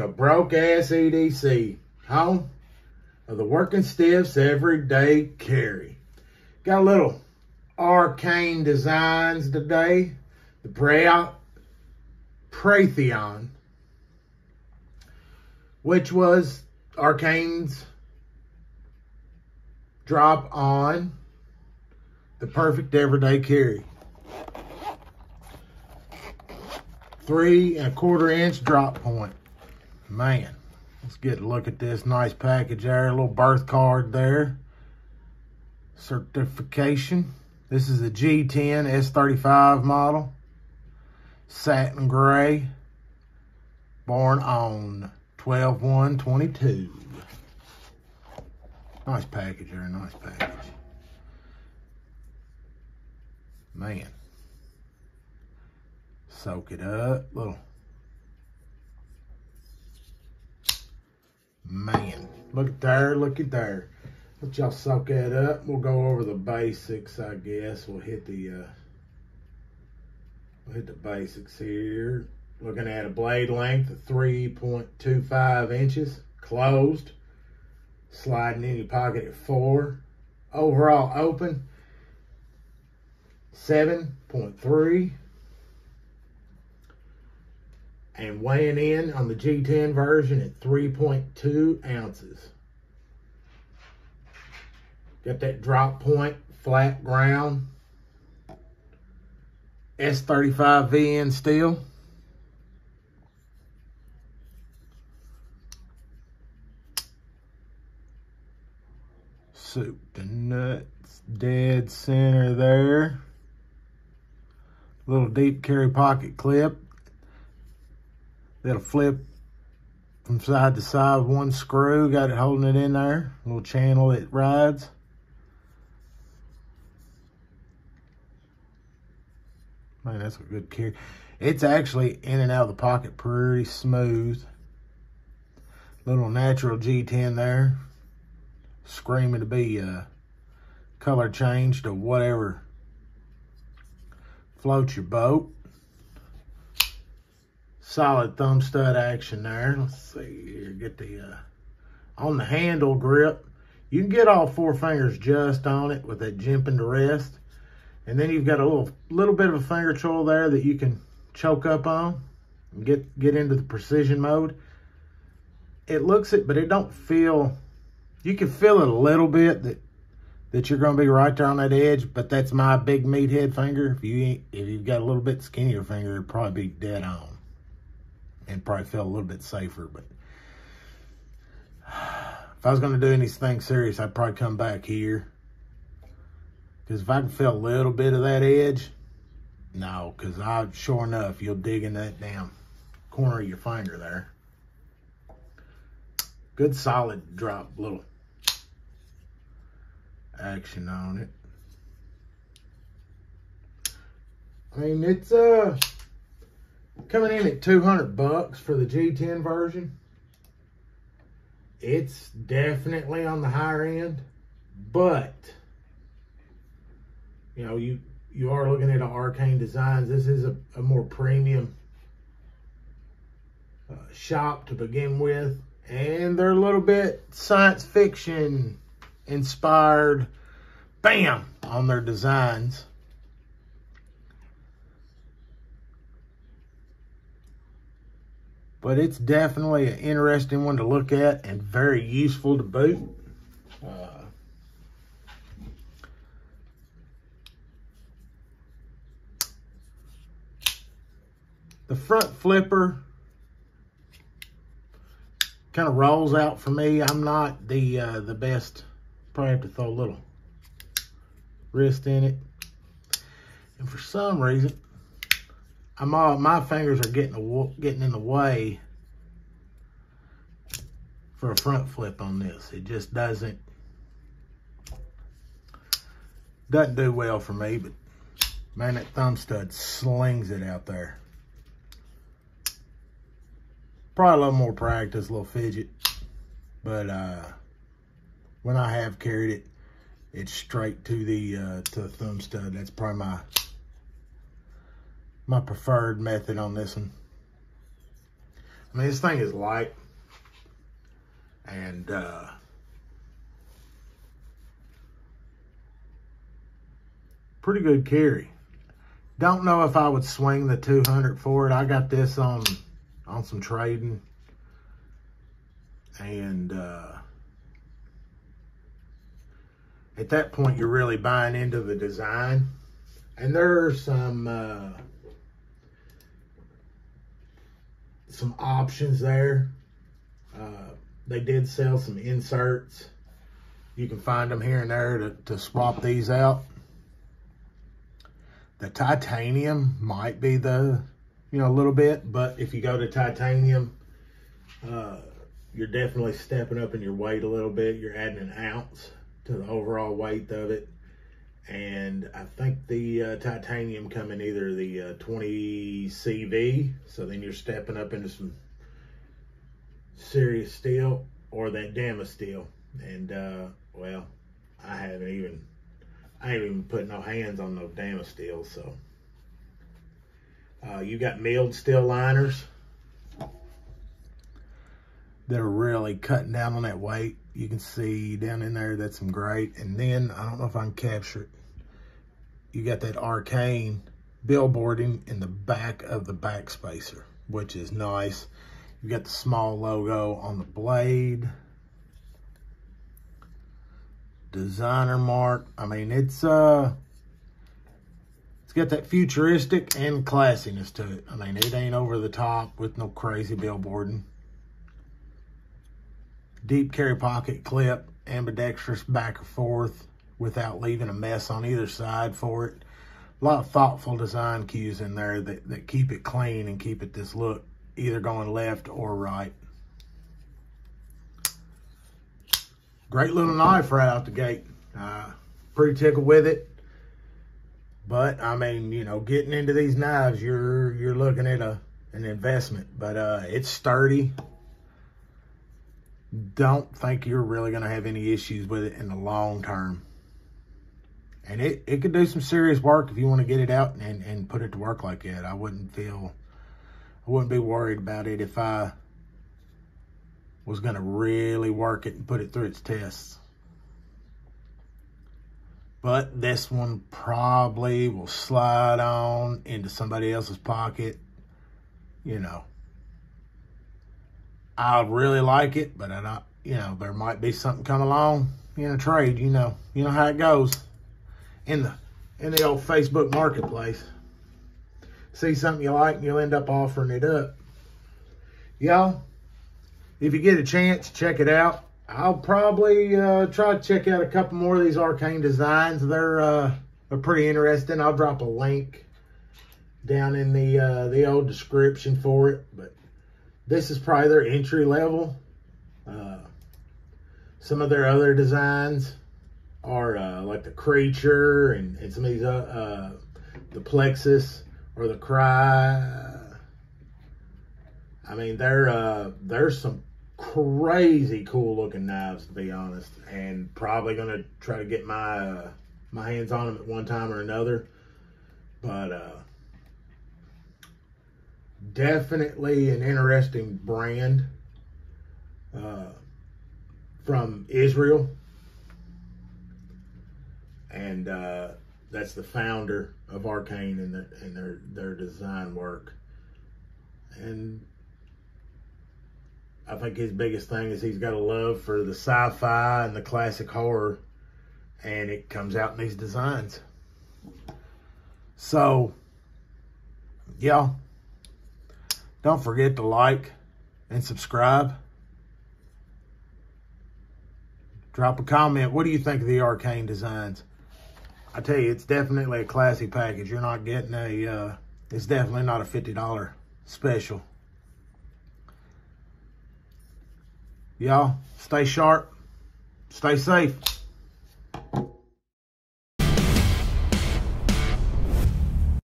to Broke Ass EDC, home of the working stiffs everyday carry. Got a little arcane designs today. The Bra Preytheon, which was Arcane's drop on the perfect everyday carry. Three and a quarter inch drop point. Man, let's get a look at this nice package there. A little birth card there. Certification. This is the G10 S35 model. Satin gray. Born on 12-1-22. Nice package there, nice package. Man. Soak it up. Little. Man. Look there, look at there. Let y'all soak that up. We'll go over the basics, I guess. We'll hit the uh, we'll hit the basics here. Looking at a blade length of 3.25 inches, closed, sliding in your pocket at four. Overall open, 7.3. And weighing in on the G10 version at 3.2 ounces. Got that drop point, flat ground. S35 VN steel. Soup to nuts, dead center there. Little deep carry pocket clip. That'll flip from side to side one screw. Got it holding it in there. Little channel it rides. Man, that's a good carry. It's actually in and out of the pocket pretty smooth. Little natural G10 there. Screaming to be uh, color changed to whatever floats your boat. Solid thumb stud action there. Let's see. Get the, uh, on the handle grip. You can get all four fingers just on it with that jimping to rest. And then you've got a little little bit of a finger choil there that you can choke up on and get, get into the precision mode. It looks it, but it don't feel, you can feel it a little bit that that you're going to be right there on that edge, but that's my big meathead finger. If you ain't, if you've got a little bit skinnier finger, it'd probably be dead on and probably feel a little bit safer. But if I was going to do anything serious, I'd probably come back here. Because if I can feel a little bit of that edge, no, because I, sure enough, you'll dig in that damn corner of your finger there. Good solid drop, little action on it. I mean, it's uh coming in at 200 bucks for the G10 version. It's definitely on the higher end, but you know, you you are looking at an Arcane Designs. This is a, a more premium uh, shop to begin with, and they're a little bit science fiction inspired, bam, on their designs. But it's definitely an interesting one to look at and very useful to boot. Uh, the front flipper kind of rolls out for me. I'm not the uh, the best Probably have to throw a little wrist in it. And for some reason, I'm all, my fingers are getting getting in the way for a front flip on this. It just doesn't doesn't do well for me, but man, that thumb stud slings it out there. Probably a little more practice, a little fidget, but uh, when I have carried it, it's straight to the uh, to the thumb stud. That's probably my my preferred method on this one. I mean, this thing is light. And, uh, pretty good carry. Don't know if I would swing the 200 for it. I got this on, on some trading. And, uh, at that point, you're really buying into the design. And there's some, uh, some options there. Uh, they did sell some inserts. You can find them here and there to, to swap these out. The titanium might be the, you know, a little bit, but if you go to titanium, uh, you're definitely stepping up in your weight a little bit. You're adding an ounce to the overall weight of it. And I think the uh, titanium come in either the uh, 20 CV, so then you're stepping up into some serious steel, or that Damasteel. And, uh, well, I haven't even I ain't even put no hands on no Damasteel, so. Uh, you got milled steel liners. They're really cutting down on that weight. You can see down in there, that's some great. And then, I don't know if I can capture it. You got that arcane billboarding in the back of the back spacer, which is nice. You got the small logo on the blade designer mark. I mean, it's uh, it's got that futuristic and classiness to it. I mean, it ain't over the top with no crazy billboarding. Deep carry pocket clip, ambidextrous back and forth without leaving a mess on either side for it. A lot of thoughtful design cues in there that, that keep it clean and keep it this look, either going left or right. Great little knife right out the gate. Uh, pretty tickled with it. But I mean, you know, getting into these knives, you're you're looking at a an investment. But uh, it's sturdy. Don't think you're really gonna have any issues with it in the long term. And it, it could do some serious work if you want to get it out and, and put it to work like that. I wouldn't feel, I wouldn't be worried about it if I was going to really work it and put it through its tests. But this one probably will slide on into somebody else's pocket. You know, I really like it, but I not, you know, there might be something come along in a trade. You know, you know how it goes in the in the old Facebook marketplace. See something you like, and you'll end up offering it up. Y'all, if you get a chance, check it out. I'll probably uh, try to check out a couple more of these arcane designs. They're uh, they're pretty interesting. I'll drop a link down in the uh, the old description for it. But this is probably their entry level. Uh, some of their other designs are uh, like the creature and, and some of these uh, the plexus or the cry. I mean, there uh, there's some crazy cool looking knives to be honest and probably gonna try to get my uh, my hands on them at one time or another but uh definitely an interesting brand uh from Israel. And uh that's the founder of Arcane and their and their their design work. And I think his biggest thing is he's got a love for the sci-fi and the classic horror, and it comes out in these designs. So, yeah, don't forget to like and subscribe. Drop a comment. What do you think of the Arcane designs? I tell you, it's definitely a classy package. You're not getting a, uh, it's definitely not a $50 special. Y'all, stay sharp, stay safe.